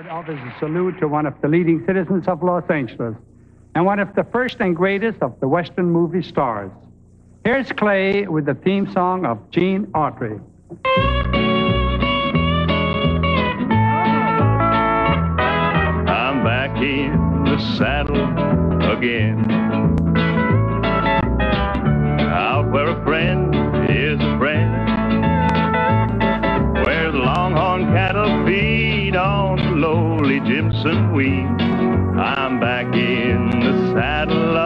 Award offers a salute to one of the leading citizens of Los Angeles and one of the first and greatest of the Western movie stars. Here's Clay with the theme song of Gene Autry. I'm back in the saddle again. Feed on the lowly Jimson weed. I'm back in the saddle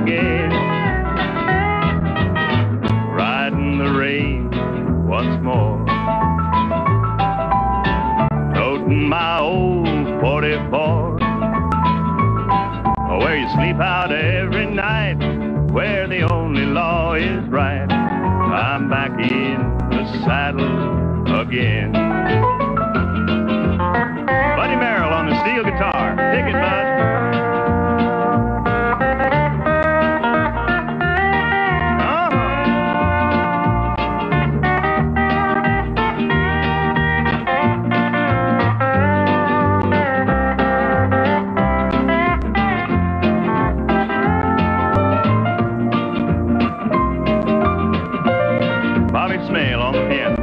again. Riding the range once more. Toting my old 44. Where you sleep out every night, where the only law is right. I'm back in the saddle again. Smale on the piano.